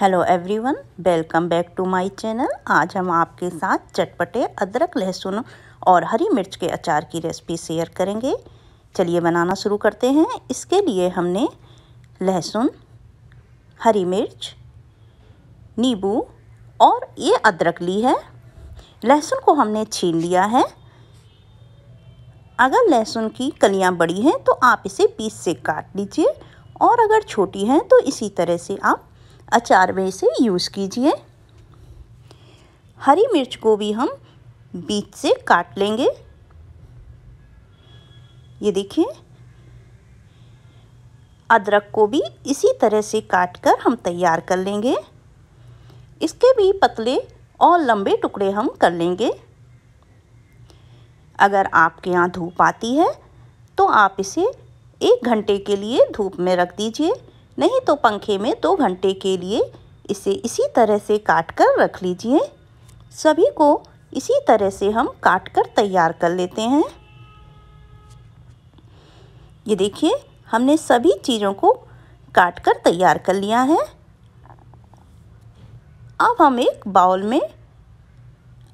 Hello everyone, welcome back to my channel. आज हम आपके साथ चटपटे, अदरक, लहसुन और हरी मिर्च के अचार की रेसिपी शेयर करेंगे। चलिए बनाना शुरू करते हैं। इसके लिए हमने लहसुन, हरी मिर्च, नींबू और ये अदरक ली है। लहसुन को हमने छीन लिया है। अगर लहसुन की कलियाँ बड़ी हैं तो आप इसे पीस से काट लीजिए और अगर छोटी हैं तो इसी तरह से आप अचार में इसे यूज़ कीजिए। हरी मिर्च को भी हम बीच से काट लेंगे। ये देखिए। अदरक को भी इसी तरह से काट कर हम तैयार कर लेंगे। इसके भी पतले और लंबे टुकड़े हम कर लेंगे। अगर आपके यहाँ धूप आती है तो आप इसे एक घंटे के लिए धूप में रख दीजिए। नहीं तो पंखे में दो घंटे के लिए इसे इसी तरह से काट कर रख लीजिए। सभी को इसी तरह से हम काट कर तैयार कर लेते हैं। ये देखिए, हमने सभी चीज़ों को काट कर तैयार कर लिया है। अब हम एक बाउल में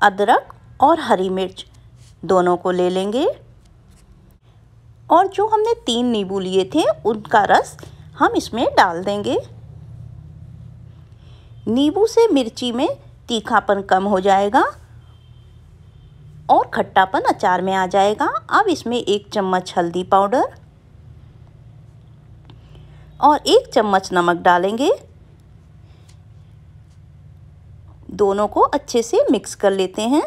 अदरक और हरी मिर्च दोनों को ले लेंगे। और जो हमने तीन नींबू लिए थे, उनका रस हम इसमें डाल देंगे। नींबू से मिर्ची में तीखापन कम हो जाएगा और खट्टापन अचार में आ जाएगा। अब इसमें एक चम्मच हल्दी पाउडर और एक चम्मच नमक डालेंगे। दोनों को अच्छे से मिक्स कर लेते हैं।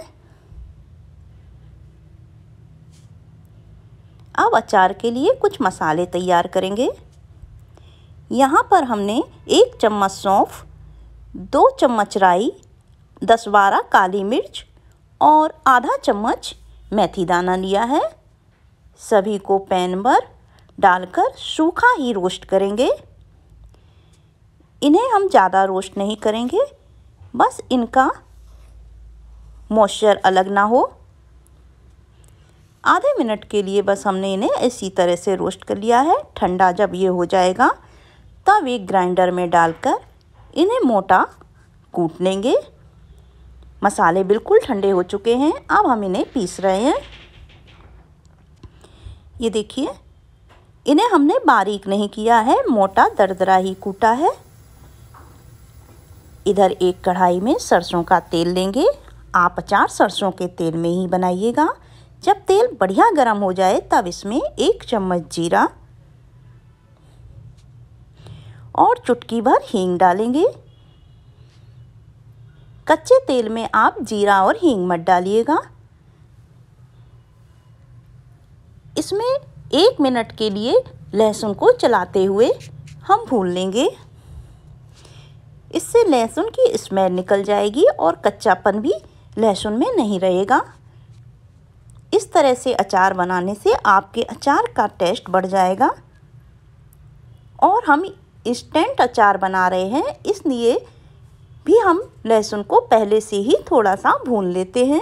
अब अचार के लिए कुछ मसाले तैयार करेंगे। यहाँ पर हमने एक चम्मच सौंफ, दो चम्मच राई, दस बारह काली मिर्च और आधा चम्मच मेथी दाना लिया है। सभी को पैन पर डालकर सूखा ही रोस्ट करेंगे। इन्हें हम ज़्यादा रोस्ट नहीं करेंगे, बस इनका मॉइस्चर अलग ना हो। आधे मिनट के लिए बस हमने इन्हें इसी तरह से रोस्ट कर लिया है। ठंडा जब ये हो जाएगा तब एक ग्राइंडर में डालकर इन्हें मोटा कूट लेंगे। मसाले बिल्कुल ठंडे हो चुके हैं, अब हम इन्हें पीस रहे हैं। ये देखिए, इन्हें हमने बारीक नहीं किया है, मोटा दरदरा ही कूटा है। इधर एक कढ़ाई में सरसों का तेल लेंगे। आप अचार सरसों के तेल में ही बनाइएगा। जब तेल बढ़िया गर्म हो जाए, तब इसमें एक चम्मच जीरा और चुटकी भर हींग डालेंगे। कच्चे तेल में आप जीरा और हींग मत डालिएगा। इसमें एक मिनट के लिए लहसुन को चलाते हुए हम भून लेंगे। इससे लहसुन की स्मेल निकल जाएगी और कच्चापन भी लहसुन में नहीं रहेगा। इस तरह से अचार बनाने से आपके अचार का टेस्ट बढ़ जाएगा। और हम इंस्टेंट अचार बना रहे हैं, इसलिए भी हम लहसुन को पहले से ही थोड़ा सा भून लेते हैं।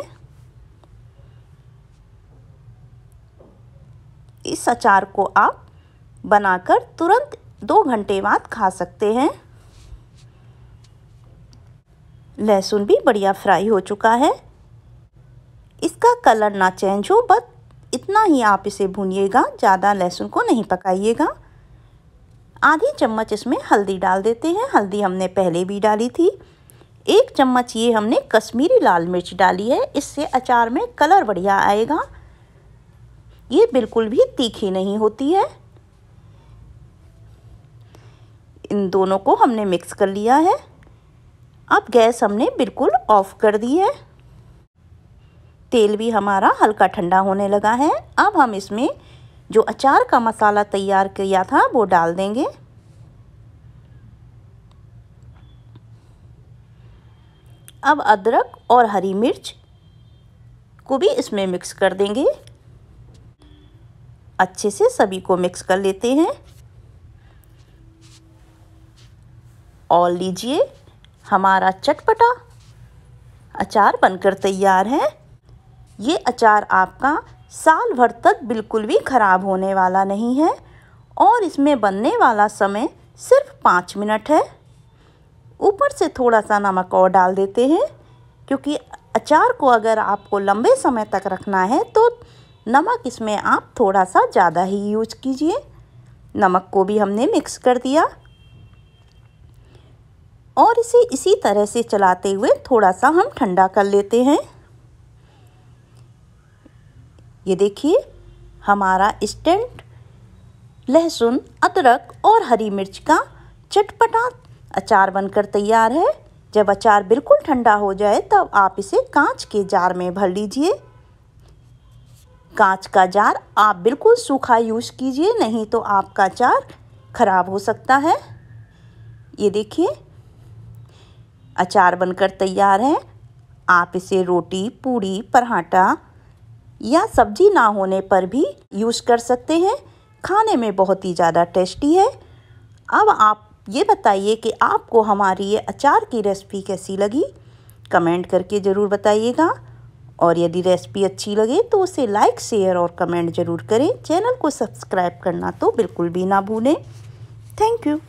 इस अचार को आप बनाकर तुरंत दो घंटे बाद खा सकते हैं। लहसुन भी बढ़िया फ्राई हो चुका है। इसका कलर ना चेंज हो, बस इतना ही आप इसे भूनिएगा, ज़्यादा लहसुन को नहीं पकाइएगा। आधी चम्मच इसमें हल्दी डाल देते हैं। हल्दी हमने पहले भी डाली थी। एक चम्मच ये हमने कश्मीरी लाल मिर्च डाली है। इससे अचार में कलर बढ़िया आएगा। ये बिल्कुल भी तीखी नहीं होती है। इन दोनों को हमने मिक्स कर लिया है। अब गैस हमने बिल्कुल ऑफ़ कर दी है। तेल भी हमारा हल्का ठंडा होने लगा है। अब हम इसमें जो अचार का मसाला तैयार किया था, वो डाल देंगे। अब अदरक और हरी मिर्च को भी इसमें मिक्स कर देंगे। अच्छे से सभी को मिक्स कर लेते हैं। और लीजिए हमारा चटपटा। अचार बनकर तैयार है। ये अचार आपका साल भर तक बिल्कुल भी ख़राब होने वाला नहीं है और इसमें बनने वाला समय सिर्फ़ पाँच मिनट है। ऊपर से थोड़ा सा नमक और डाल देते हैं, क्योंकि अचार को अगर आपको लंबे समय तक रखना है तो नमक इसमें आप थोड़ा सा ज़्यादा ही यूज़ कीजिए। नमक को भी हमने मिक्स कर दिया। और इसे इसी तरह से चलाते हुए थोड़ा सा हम ठंडा कर लेते हैं। ये देखिए, हमारा स्टेंट, लहसुन, अदरक और हरी मिर्च का चटपटा अचार बनकर तैयार है। जब अचार बिल्कुल ठंडा हो जाए, तब आप इसे कांच के जार में भर लीजिए। कांच का जार आप बिल्कुल सूखा यूज़ कीजिए, नहीं तो आपका अचार ख़राब हो सकता है। ये देखिए, अचार बनकर तैयार है। आप इसे रोटी, पूड़ी, पराठा या सब्ज़ी ना होने पर भी यूज़ कर सकते हैं। खाने में बहुत ही ज़्यादा टेस्टी है। अब आप ये बताइए कि आपको हमारी ये अचार की रेसिपी कैसी लगी? कमेंट करके ज़रूर बताइएगा। और यदि रेसिपी अच्छी लगे तो उसे लाइक, शेयर और कमेंट ज़रूर करें। चैनल को सब्सक्राइब करना तो बिल्कुल भी ना भूलें। Thank you.